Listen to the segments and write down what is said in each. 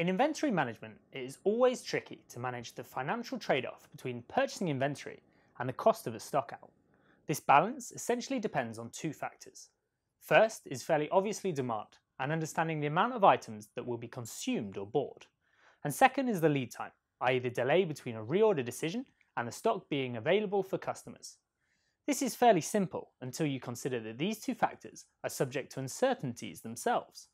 In inventory management, it is always tricky to manage the financial trade off between purchasing inventory and the cost of a stockout. This balance essentially depends on two factors. First is fairly obviously demand and understanding the amount of items that will be consumed or bought. And second is the lead time, i.e., the delay between a reorder decision and the stock being available for customers. This is fairly simple until you consider that these two factors are subject to uncertainties themselves.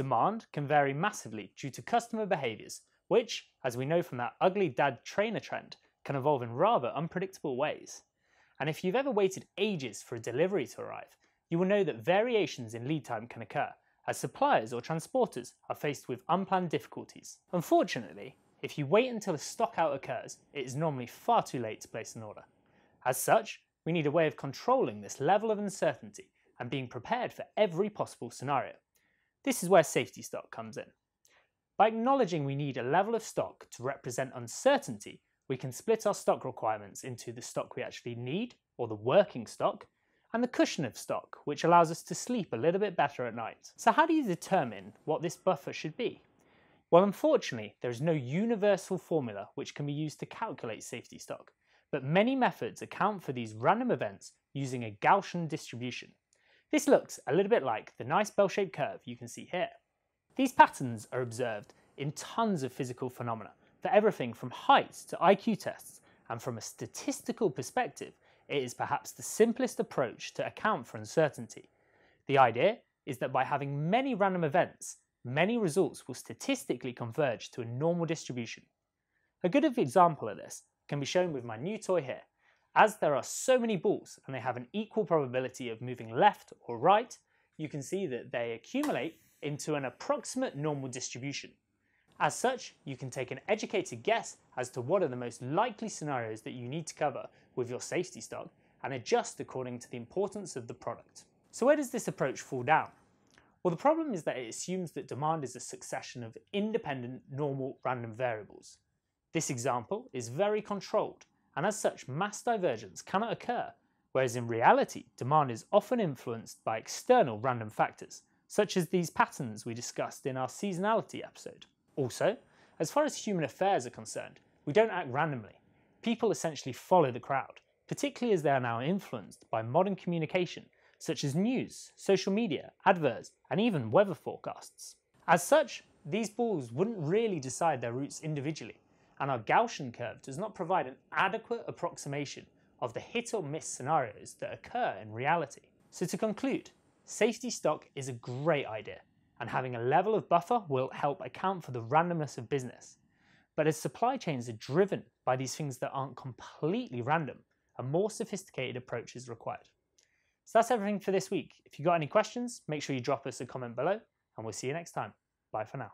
Demand can vary massively due to customer behaviours, which, as we know from that ugly dad trainer trend, can evolve in rather unpredictable ways. And if you've ever waited ages for a delivery to arrive, you will know that variations in lead time can occur as suppliers or transporters are faced with unplanned difficulties. Unfortunately, if you wait until a stockout occurs, it is normally far too late to place an order. As such, we need a way of controlling this level of uncertainty and being prepared for every possible scenario. This is where safety stock comes in. By acknowledging we need a level of stock to represent uncertainty, we can split our stock requirements into the stock we actually need, or the working stock, and the cushion of stock, which allows us to sleep a little bit better at night. So how do you determine what this buffer should be? Well, unfortunately, there is no universal formula which can be used to calculate safety stock, but many methods account for these random events using a Gaussian distribution. This looks a little bit like the nice bell-shaped curve you can see here. These patterns are observed in tons of physical phenomena, for everything from heights to IQ tests, and from a statistical perspective, it is perhaps the simplest approach to account for uncertainty. The idea is that by having many random events, many results will statistically converge to a normal distribution. A good example of this can be shown with my new toy here. As there are so many balls and they have an equal probability of moving left or right, you can see that they accumulate into an approximate normal distribution. As such, you can take an educated guess as to what are the most likely scenarios that you need to cover with your safety stock and adjust according to the importance of the product. So where does this approach fall down? Well, the problem is that it assumes that demand is a succession of independent, normal, random variables. This example is very controlled, and as such, mass divergence cannot occur, whereas in reality, demand is often influenced by external random factors, such as these patterns we discussed in our seasonality episode. Also, as far as human affairs are concerned, we don't act randomly. People essentially follow the crowd, particularly as they are now influenced by modern communication such as news, social media, adverts, and even weather forecasts. As such, these balls wouldn't really decide their routes individually, and our Gaussian curve does not provide an adequate approximation of the hit or miss scenarios that occur in reality. So to conclude, safety stock is a great idea, and having a level of buffer will help account for the randomness of business. But as supply chains are driven by these things that aren't completely random, a more sophisticated approach is required. So that's everything for this week. If you've got any questions, make sure you drop us a comment below, and we'll see you next time. Bye for now.